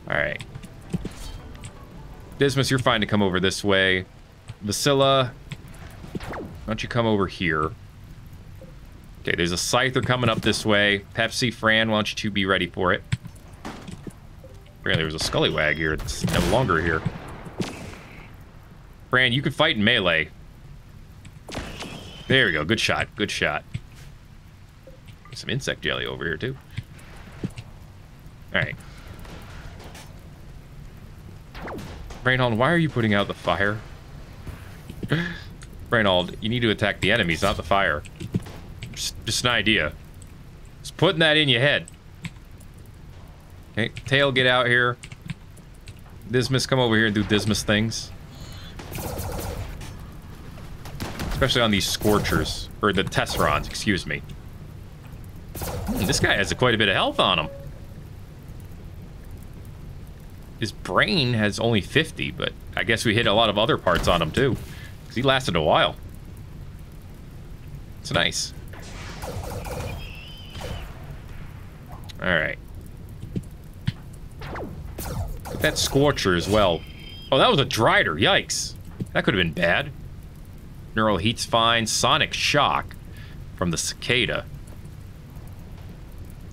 Alright. Dismas, you're fine to come over this way. Vasilla, why don't you come over here? Okay, there's a Scyther coming up this way. Pepsi, Fran, why don't you two be ready for it? Apparently there was a Scullywag here. It's no longer here. Fran, you can fight in melee. There we go. Good shot. Good shot. Some insect jelly over here, too. Alright. Reynold, why are you putting out the fire? [laughs] Reynold, you need to attack the enemies, not the fire. Just, just an idea. Just putting that in your head. Okay, Tail, get out here. Dismas, come over here and do Dismas things. Especially on these Scorchers. Or the Tesserons, excuse me. This guy has quite a bit of health on him. His brain has only 50, but I guess we hit a lot of other parts on him too. Because he lasted a while. It's nice. Alright. That Scorcher as well. Oh, that was a Drider. Yikes. That could have been bad. Neural Heat's fine. Sonic Shock from the Cicada.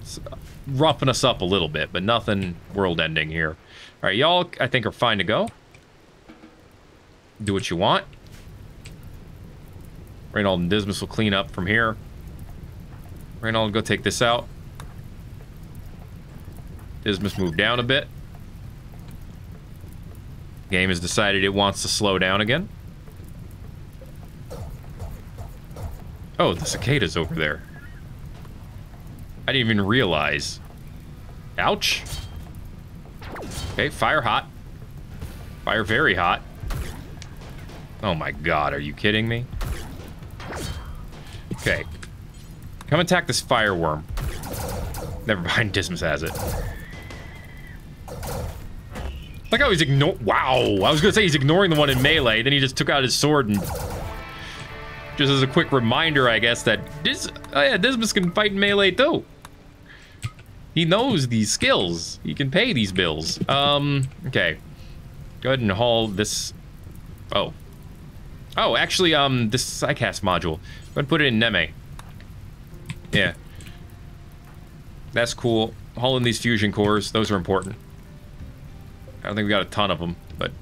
It's uh, roughing us up a little bit, but nothing world-ending here. All right, y'all, I think are fine to go. Do what you want. Reynold and Dismas will clean up from here. Reynold, go take this out. Dismas move down a bit. Game has decided it wants to slow down again. Oh, the cicada's over there. I didn't even realize. Ouch. Okay, fire hot. Fire very hot. Oh my god, are you kidding me? Okay. Come attack this fireworm. Never mind, [laughs] Dismas has it. Like I was ignore. Wow, I was gonna say he's ignoring the one in melee. Then he just took out his sword and just as a quick reminder, I guess that Dis oh yeah, Dismas can fight in melee too. He knows these skills. He can pay these bills. Um, okay. Go ahead and haul this. Oh. Oh, actually, um, this Psycast module. Go ahead and put it in Neme. Yeah. That's cool. Haul in these fusion cores. Those are important. I don't think we got a ton of them, but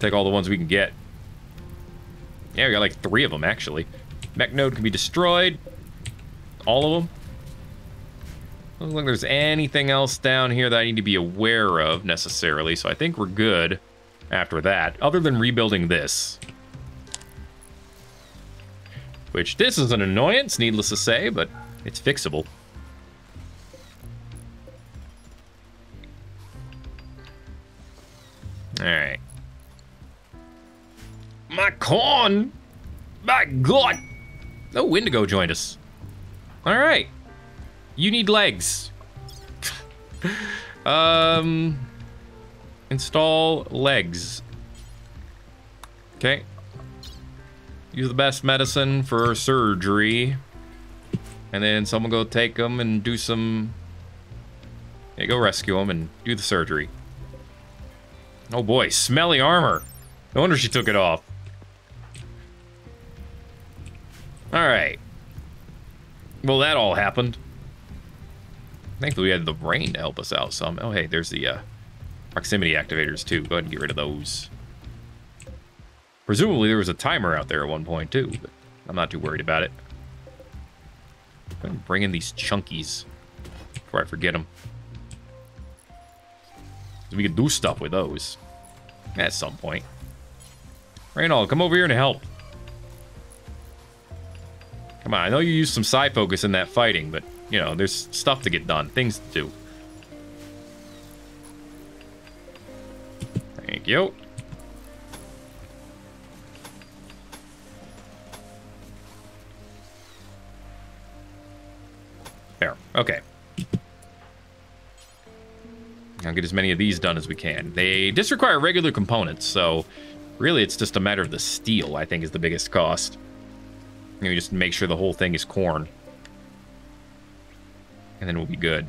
take all the ones we can get. Yeah, we got like three of them, actually. Mech node can be destroyed. All of them. Doesn't look like there's anything else down here that I need to be aware of, necessarily, so I think we're good after that, other than rebuilding this. Which, this is an annoyance, needless to say, but it's fixable. Alright. My corn! My god! Oh, Wendigo joined us. Alright. You need legs. [laughs] um... Install legs. Okay. Use the best medicine for surgery. And then someone go take them and do some... Yeah, go rescue them and do the surgery. Oh boy, smelly armor. No wonder she took it off. Alright. Well, that all happened. Thankfully, we had the rain to help us out some. Oh, hey, there's the uh, proximity activators, too. Go ahead and get rid of those. Presumably, there was a timer out there at one point, too, but I'm not too worried about it. Go ahead and bring in these chunkies before I forget them. We could do stuff with those at some point. Reynold, come over here and help. Come on, I know you used some side focus in that fighting, but, you know, there's stuff to get done, things to do. Thank you. There, okay. I'll get as many of these done as we can. They just require regular components, so really it's just a matter of the steel, I think, is the biggest cost. You know, just make sure the whole thing is corn. And then we'll be good.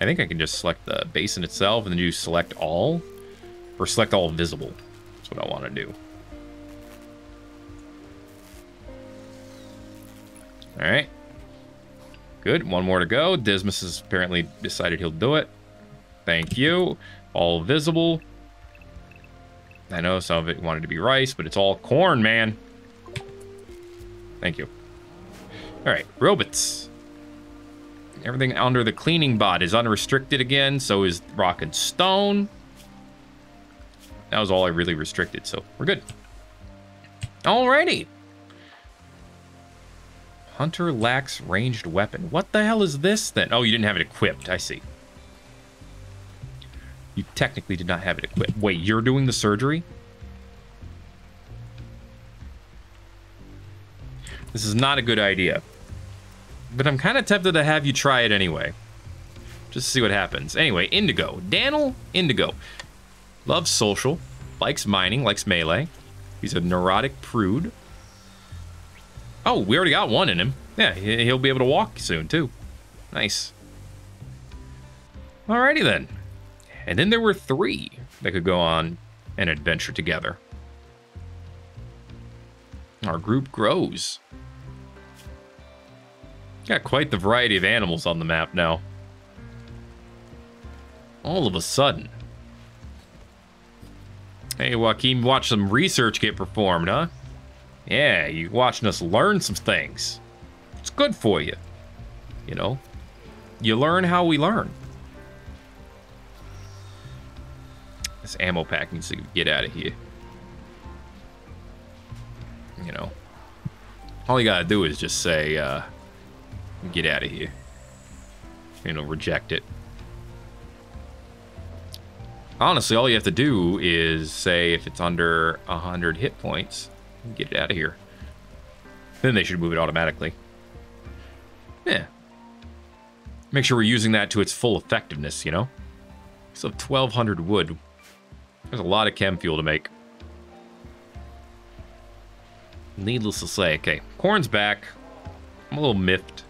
I think I can just select the basin itself and then do select all. Or select all visible. That's what I want to do. Alright. Good. One more to go. Dismas has apparently decided he'll do it. Thank you. All visible. I know some of it wanted to be rice, but it's all corn, man. Thank you. All right, robots. Everything under the cleaning bot is unrestricted again, so is rock and stone. That was all I really restricted, so we're good. Alrighty. Hunter lacks ranged weapon. What the hell is this then? Oh, you didn't have it equipped. I see. You technically did not have it equipped. Wait, you're doing the surgery? This is not a good idea. But I'm kind of tempted to have you try it anyway. Just to see what happens. Anyway, Indigo. Daniel Indigo. Loves social. Likes mining. Likes melee. He's a neurotic prude. Oh, we already got one in him. Yeah, he'll be able to walk soon, too. Nice. Alrighty then. And then there were three that could go on an adventure together. Our group grows. Got quite the variety of animals on the map now. All of a sudden. Hey, Joaquin, watch some research get performed, huh? Yeah, you watching us learn some things. It's good for you. You know, you learn how we learn. This ammo pack needs to get out of here. You know, all you gotta do is just say, uh, get out of here. You know, reject it. Honestly, all you have to do is say if it's under 100 hit points, get it out of here. Then they should move it automatically. Yeah. Make sure we're using that to its full effectiveness, you know? So 1,200 wood. There's a lot of chem fuel to make. Needless to say, okay, corn's back. I'm a little miffed.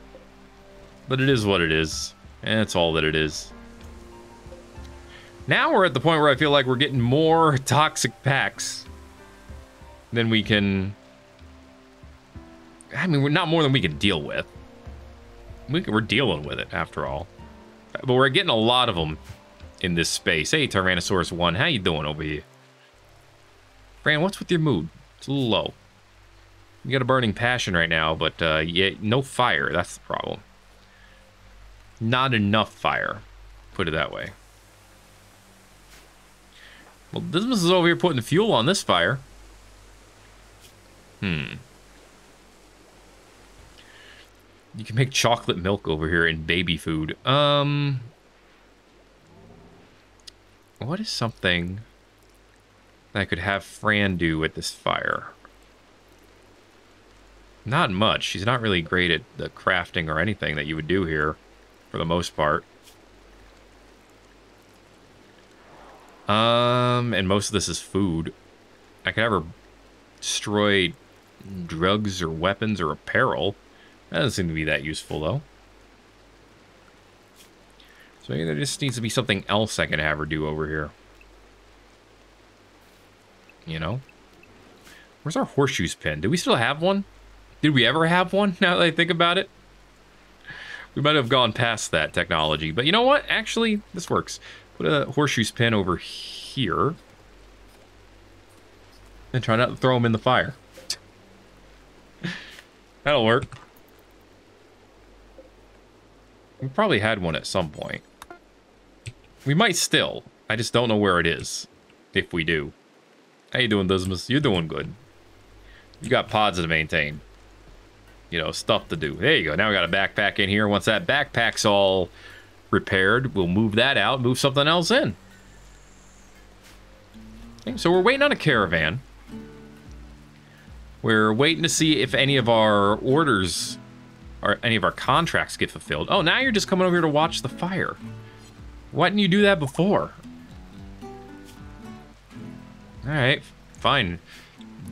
But it is what it is. And it's all that it is. Now we're at the point where I feel like we're getting more [laughs] toxic packs than we can... I mean, we're not more than we can deal with. We, we're dealing with it, after all. But we're getting a lot of them in this space. Hey, Tyrannosaurus 1, how you doing over here? Fran, what's with your mood? It's a little low. You got a burning passion right now, but uh, yeah, no fire. That's the problem. Not enough fire, put it that way. Well, Dismas is over here putting fuel on this fire. Hmm. You can make chocolate milk over here in baby food. Um, what is something that I could have Fran do with this fire? Not much. She's not really great at the crafting or anything that you would do here, for the most part. Um, and most of this is food. I could have her destroy drugs or weapons or apparel. That doesn't seem to be that useful, though. So maybe there just needs to be something else I can have her do over here. You know? Where's our horseshoes pin? Do we still have one? Did we ever have one, [laughs] now that I think about it? We might have gone past that technology. But you know what? Actually, this works. Put a horseshoes pin over here. And try not to throw them in the fire. That'll work. We probably had one at some point. We might still. I just don't know where it is. If we do. How you doing, Dismas? You're doing good. You got pods to maintain. You know, stuff to do. There you go. Now we got a backpack in here. Once that backpack's all repaired, we'll move that out, move something else in. Okay, so we're waiting on a caravan. We're waiting to see if any of our orders or any of our contracts get fulfilled. Oh, now you're just coming over here to watch the fire. Why didn't you do that before? Alright, fine.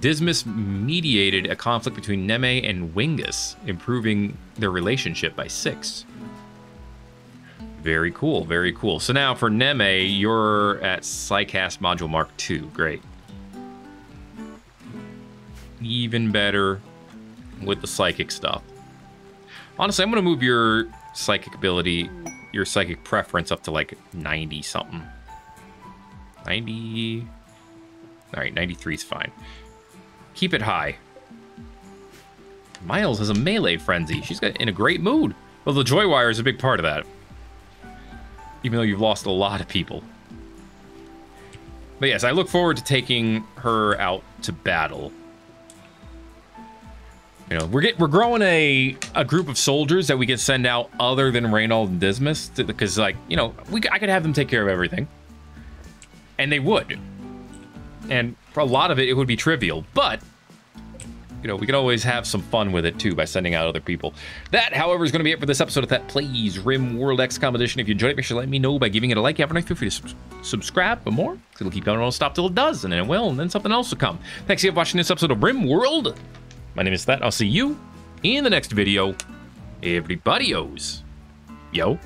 Dismas mediated a conflict between Neme and Wingus, improving their relationship by six. Very cool, very cool. So now for Neme, you're at Psycast Module Mark II. Great. Even better with the psychic stuff. Honestly, I'm going to move your psychic ability your psychic preference up to like 90 something. 90. All right, 93 is fine. Keep it high. Miles has a melee frenzy. She's got in a great mood. Well, the joy wire is a big part of that. Even though you've lost a lot of people. But yes, I look forward to taking her out to battle. You know, we're we're growing a a group of soldiers that we can send out other than Reynold and Dismas because, like, you know, we I could have them take care of everything, and they would. And for a lot of it, it would be trivial, but you know, we could always have some fun with it too by sending out other people. That, however, is going to be it for this episode of Thet Plays Rimworld XCOM Edition. If you enjoyed it, make sure to let me know by giving it a like. Have a nice, feel free to sub subscribe for more. It'll keep going. It'll stop till it does, and then it will, and then something else will come. Thanks again for watching this episode of Rimworld. My name is Thet. I'll see you in the next video. Everybody owes. Yo.